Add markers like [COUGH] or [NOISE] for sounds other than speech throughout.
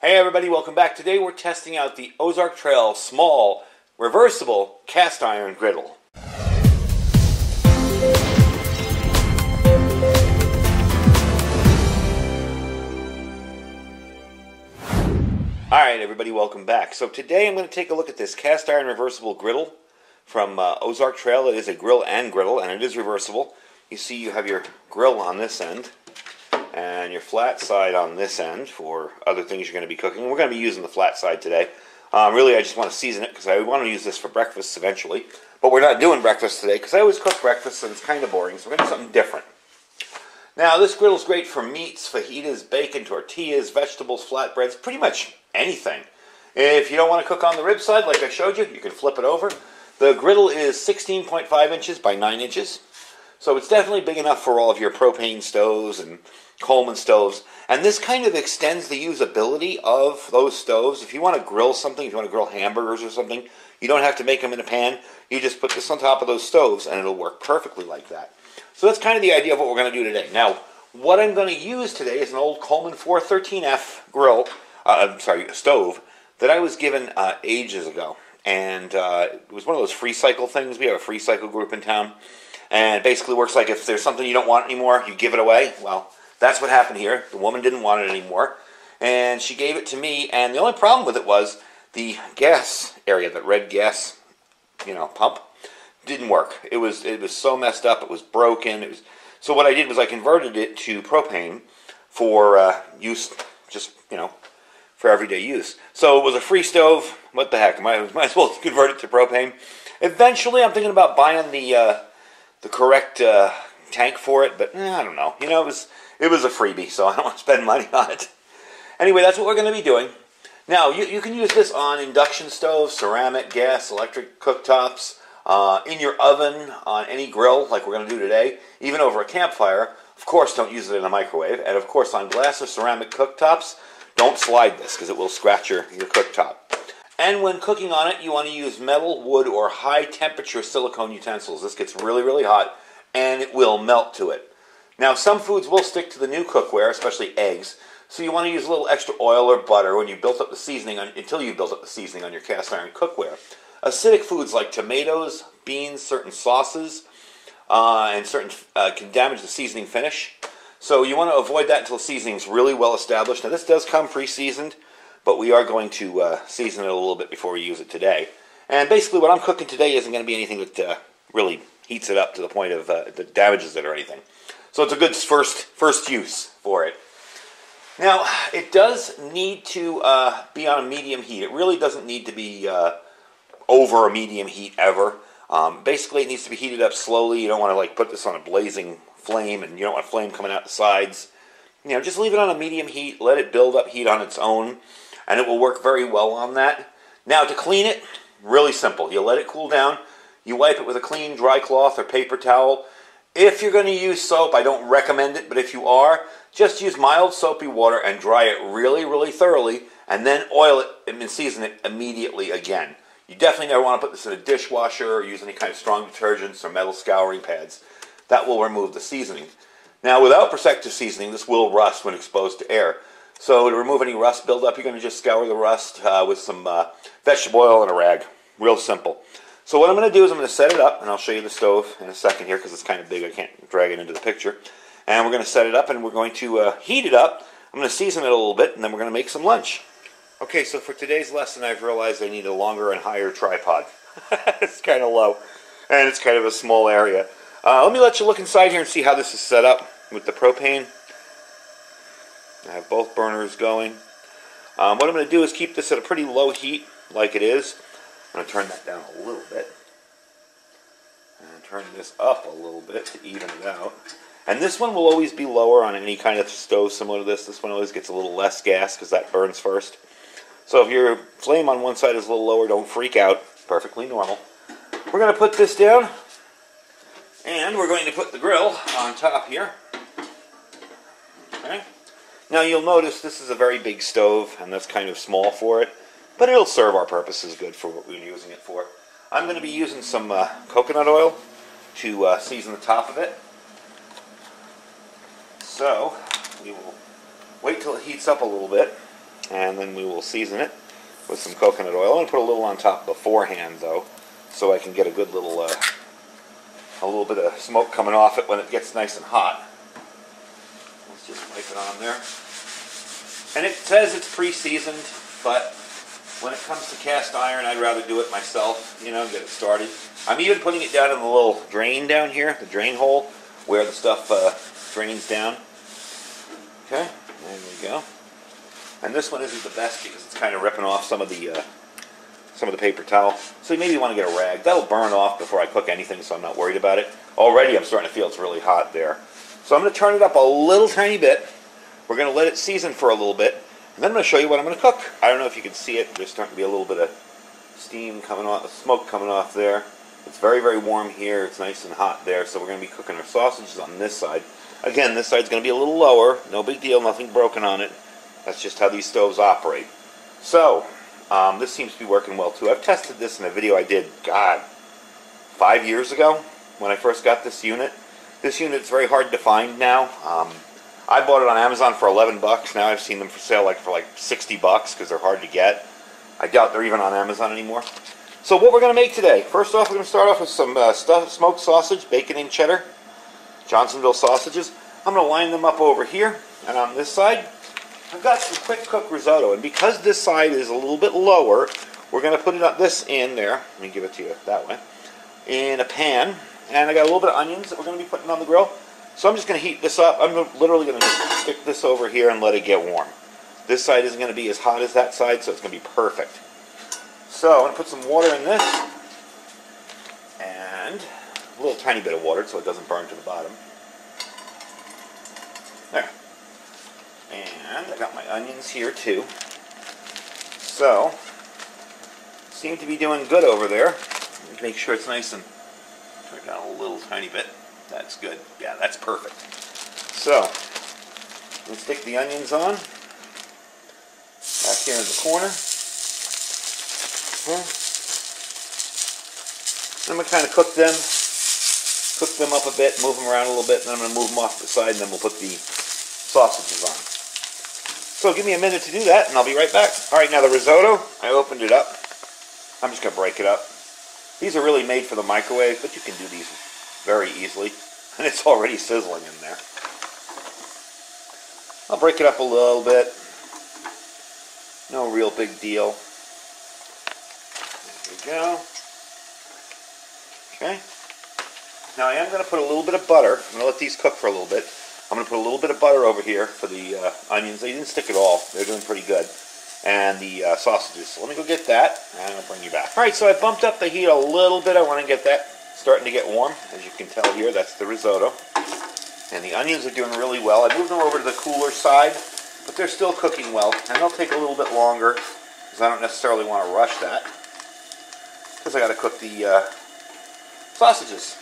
Hey everybody, welcome back. Today we're testing out the Ozark Trail small, reversible cast iron griddle. Alright everybody, welcome back. So today I'm going to take a look at this cast iron reversible griddle from uh, Ozark Trail. It is a grill and griddle and it is reversible. You see you have your grill on this end and your flat side on this end for other things you're going to be cooking. We're going to be using the flat side today. Um, really, I just want to season it because I want to use this for breakfast eventually. But we're not doing breakfast today because I always cook breakfast and it's kind of boring. So we're going to do something different. Now, this griddle is great for meats, fajitas, bacon, tortillas, vegetables, flatbreads, pretty much anything. If you don't want to cook on the rib side like I showed you, you can flip it over. The griddle is 16.5 inches by 9 inches. So it's definitely big enough for all of your propane stoves and Coleman stoves. And this kind of extends the usability of those stoves. If you want to grill something, if you want to grill hamburgers or something, you don't have to make them in a pan. You just put this on top of those stoves and it'll work perfectly like that. So that's kind of the idea of what we're going to do today. Now, what I'm going to use today is an old Coleman 413F grill, uh, I'm sorry, stove, that I was given uh, ages ago. And uh, it was one of those free cycle things. We have a free cycle group in town. And basically works like if there's something you don't want anymore, you give it away. Well, that's what happened here. The woman didn't want it anymore. And she gave it to me. And the only problem with it was the gas area, that red gas, you know, pump, didn't work. It was it was so messed up. It was broken. It was so what I did was I converted it to propane for uh, use, just you know, for everyday use. So it was a free stove. What the heck? Might, might as well [LAUGHS] convert it to propane. Eventually, I'm thinking about buying the uh, the correct uh, tank for it, but eh, I don't know. You know, it was it was a freebie, so [LAUGHS] I don't want to spend money on it. Anyway, that's what we're going to be doing. Now, you, you can use this on induction stoves, ceramic, gas, electric cooktops, uh, in your oven, on any grill, like we're going to do today, even over a campfire. Of course, don't use it in a microwave. And of course, on glass or ceramic cooktops, don't slide this because it will scratch your, your cooktop. And when cooking on it, you want to use metal, wood, or high temperature silicone utensils. This gets really, really hot and it will melt to it. Now, some foods will stick to the new cookware, especially eggs. So you want to use a little extra oil or butter when you've built up the seasoning on, until you've built up the seasoning on your cast iron cookware. Acidic foods like tomatoes, beans, certain sauces, uh, and certain uh, can damage the seasoning finish. So you want to avoid that until the seasoning is really well established. Now this does come pre-seasoned, but we are going to uh, season it a little bit before we use it today. And basically what I'm cooking today isn't going to be anything that uh, really heats it up to the point of uh, that damages it or anything. So it's a good first first use for it. Now it does need to uh, be on a medium heat. It really doesn't need to be over a medium heat ever. Um, basically, it needs to be heated up slowly. You don't want to like put this on a blazing flame, and you don't want flame coming out the sides. You know, just leave it on a medium heat. Let it build up heat on its own, and it will work very well on that. Now, to clean it, really simple. You let it cool down. You wipe it with a clean dry cloth or paper towel. If you're going to use soap, I don't recommend it, but if you are, just use mild soapy water and dry it really, really thoroughly, and then oil it and season it immediately again. You definitely never want to put this in a dishwasher or use any kind of strong detergents or metal scouring pads. That will remove the seasoning. Now, without protective seasoning, this will rust when exposed to air. So to remove any rust buildup, you're going to just scour the rust uh, with some uh, vegetable oil and a rag. Real simple. So what I'm going to do is I'm going to set it up, and I'll show you the stove in a second here because it's kind of big. I can't drag it into the picture. And we're going to set it up, and we're going to uh, heat it up. I'm going to season it a little bit, and then we're going to make some lunch. Okay, so for today's lesson, I've realized I need a longer and higher tripod. [LAUGHS] it's kind of low, and it's kind of a small area. Uh, let me let you look inside here and see how this is set up with the propane. I have both burners going. Um, what I'm going to do is keep this at a pretty low heat, like it is. I'm going to turn that down a little bit. And turn this up a little bit to even it out. And this one will always be lower on any kind of stove similar to this. This one always gets a little less gas because that burns first. So if your flame on one side is a little lower, don't freak out. Perfectly normal. We're going to put this down. And we're going to put the grill on top here. Okay. Now you'll notice this is a very big stove, and that's kind of small for it. But it'll serve our purposes good for what we're using it for. I'm going to be using some uh, coconut oil to uh, season the top of it. So, we will wait till it heats up a little bit and then we will season it with some coconut oil. I'm going to put a little on top beforehand, though, so I can get a good little, uh, a little bit of smoke coming off it when it gets nice and hot. Just wipe it on there. And it says it's pre-seasoned, but when it comes to cast iron, I'd rather do it myself, you know, get it started. I'm even putting it down in the little drain down here, the drain hole, where the stuff uh, drains down. Okay, there we go. And this one isn't the best because it's kind of ripping off some of the uh, some of the paper towel. So you maybe want to get a rag. That'll burn off before I cook anything, so I'm not worried about it. Already I'm starting to feel it's really hot there. So I'm going to turn it up a little tiny bit. We're going to let it season for a little bit. And then I'm going to show you what I'm going to cook. I don't know if you can see it. There's starting to be a little bit of steam coming off, smoke coming off there. It's very, very warm here. It's nice and hot there. So we're going to be cooking our sausages on this side. Again, this side's going to be a little lower. No big deal. Nothing broken on it. That's just how these stoves operate. So, um, this seems to be working well too. I've tested this in a video I did, God, five years ago when I first got this unit. This unit's very hard to find now. Um, I bought it on Amazon for 11 bucks. Now I've seen them for sale like for like 60 bucks because they're hard to get. I doubt they're even on Amazon anymore. So what we're going to make today, first off, we're going to start off with some uh, smoked sausage, bacon and cheddar, Johnsonville sausages. I'm going to line them up over here, and on this side, I've got some quick cook risotto. And because this side is a little bit lower, we're going to put it up this in there. Let me give it to you that way. In a pan, and I got a little bit of onions that we're going to be putting on the grill. So I'm just going to heat this up. I'm literally going to stick this over here and let it get warm. This side isn't going to be as hot as that side, so it's going to be perfect. So I'm going to put some water in this. And a little tiny bit of water so it doesn't burn to the bottom. There. And I got my onions here too. So, seem to be doing good over there. Make sure it's nice and it down a little tiny bit. That's good. Yeah, that's perfect. So, let's stick the onions on. Back here in the corner. Hmm. I'm going to kind of cook them, cook them up a bit, move them around a little bit, and then I'm going to move them off to the side, and then we'll put the sausages on. So give me a minute to do that, and I'll be right back. All right, now the risotto, I opened it up. I'm just going to break it up. These are really made for the microwave, but you can do these very easily. And [LAUGHS] it's already sizzling in there. I'll break it up a little bit. No real big deal. There we go. Okay. Now I am going to put a little bit of butter. I'm going to let these cook for a little bit. I'm going to put a little bit of butter over here for the uh, onions. They didn't stick at all. They're doing pretty good. And the uh, sausages. So let me go get that, and I'll bring you back. All right, so I bumped up the heat a little bit. I want to get that starting to get warm. As you can tell here, that's the risotto. And the onions are doing really well. I moved them over to the cooler side, but they're still cooking well. And they'll take a little bit longer, because I don't necessarily want to rush that. Because I got to cook the uh, sausages.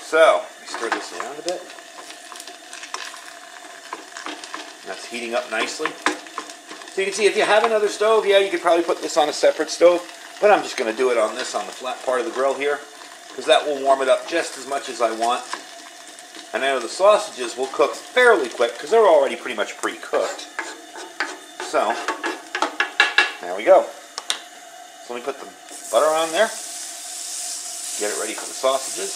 So, stir this around a bit. That's heating up nicely. So you can see if you have another stove, yeah, you could probably put this on a separate stove. But I'm just going to do it on this, on the flat part of the grill here. Because that will warm it up just as much as I want. And I know the sausages will cook fairly quick because they're already pretty much pre-cooked. So, there we go. So let me put the butter on there. Get it ready for the sausages.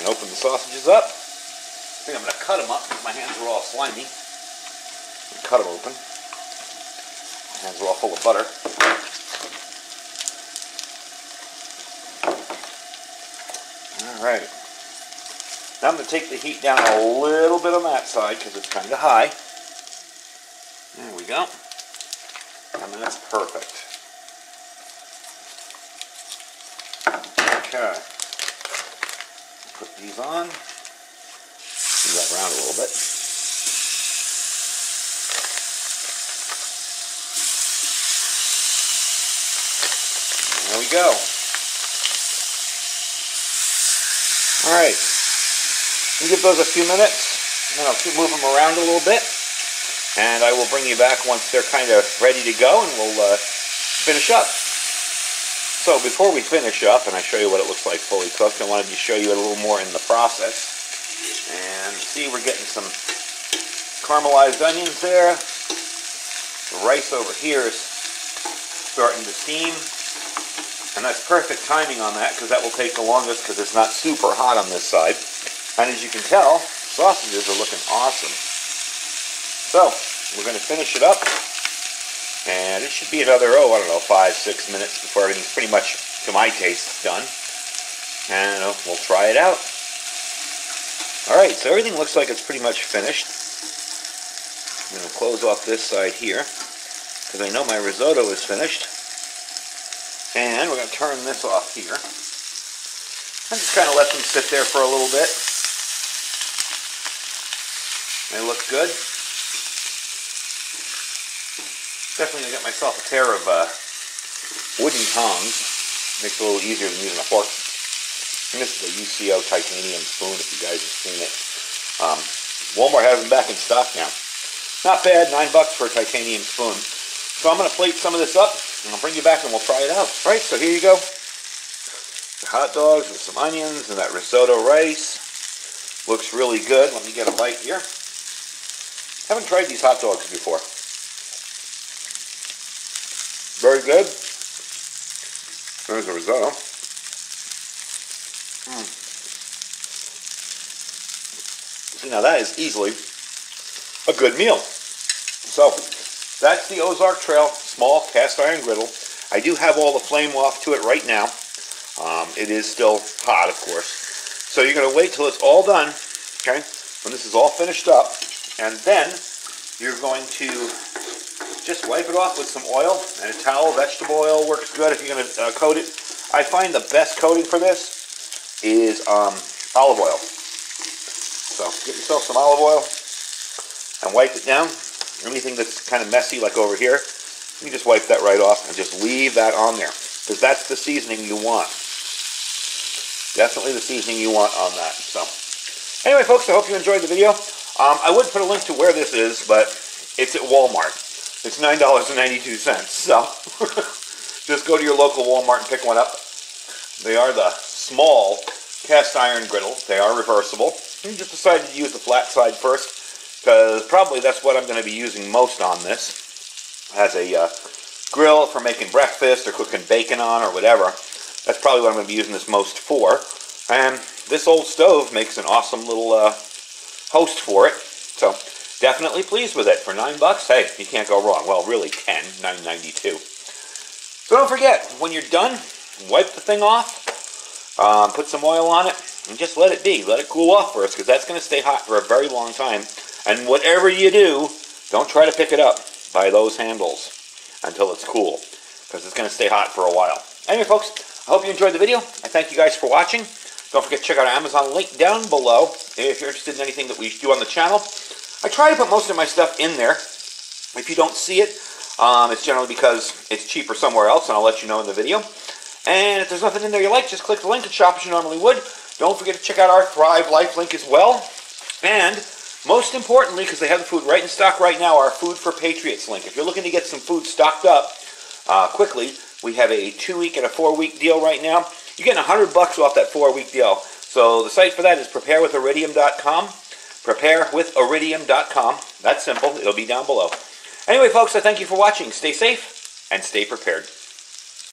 And open the sausages up. I think I'm going to cut them up because my hands are all slimy. Cut them open. Hands are all full of butter. Alright. Now I'm going to take the heat down a little bit on that side because it's kind of high. There we go. I mean, that's perfect. Okay. Put these on. Move that around a little bit. Go. Alright. Give those a few minutes, and then I'll moving them around a little bit. And I will bring you back once they're kind of ready to go, and we'll uh, finish up. So before we finish up, and I show you what it looks like fully cooked, I wanted to show you a little more in the process. And see, we're getting some caramelized onions there. The rice over here is starting to steam. And that's perfect timing on that because that will take the longest because it's not super hot on this side. And as you can tell, sausages are looking awesome. So, we're going to finish it up. And it should be another, oh, I don't know, five, six minutes before everything's pretty much, to my taste, done. And uh, we'll try it out. Alright, so everything looks like it's pretty much finished. I'm going to close off this side here because I know my risotto is finished. And we're going to turn this off here. And just kind of let them sit there for a little bit. They look good. Definitely going to get myself a pair of uh, wooden tongs. Makes it a little easier than using a fork. And this is a UCO titanium spoon if you guys have seen it. Um, Walmart has them back in stock now. Not bad, nine bucks for a titanium spoon. So I'm going to plate some of this up, and I'll bring you back and we'll try it out. All right, so here you go. The hot dogs with some onions and that risotto rice. Looks really good. Let me get a bite here. Haven't tried these hot dogs before. Very good. There's the risotto. Mm. See, now that is easily a good meal. So, that's the Ozark Trail small cast iron griddle. I do have all the flame off to it right now. Um, it is still hot, of course. So you're going to wait till it's all done, okay, when this is all finished up, and then you're going to just wipe it off with some oil and a towel. Vegetable oil works good if you're going to uh, coat it. I find the best coating for this is um, olive oil. So get yourself some olive oil and wipe it down. Anything that's kind of messy, like over here, you just wipe that right off and just leave that on there. Because that's the seasoning you want. Definitely the seasoning you want on that. So, anyway, folks, I hope you enjoyed the video. Um, I would put a link to where this is, but it's at Walmart. It's $9.92. So, [LAUGHS] just go to your local Walmart and pick one up. They are the small cast iron griddle. They are reversible. You just decided to use the flat side first because probably that's what I'm going to be using most on this as a uh, grill for making breakfast or cooking bacon on or whatever. That's probably what I'm going to be using this most for. And this old stove makes an awesome little uh, host for it. So definitely pleased with it. For nine bucks, hey, you can't go wrong. Well, really ten, nine ninety two. So don't forget, when you're done, wipe the thing off, um, put some oil on it, and just let it be. Let it cool off first, because that's going to stay hot for a very long time. And whatever you do, don't try to pick it up by those handles until it's cool, because it's going to stay hot for a while. Anyway, folks, I hope you enjoyed the video. I thank you guys for watching. Don't forget to check out our Amazon link down below if you're interested in anything that we do on the channel. I try to put most of my stuff in there. If you don't see it, um, it's generally because it's cheaper somewhere else, and I'll let you know in the video. And if there's nothing in there you like, just click the link and shop as you normally would. Don't forget to check out our Thrive Life link as well. And most importantly, because they have the food right in stock right now, our Food for Patriots link. If you're looking to get some food stocked up uh, quickly, we have a two-week and a four-week deal right now. You're getting 100 bucks off that four-week deal. So the site for that is preparewithiridium.com. Preparewithiridium.com. That's simple. It'll be down below. Anyway, folks, I thank you for watching. Stay safe and stay prepared.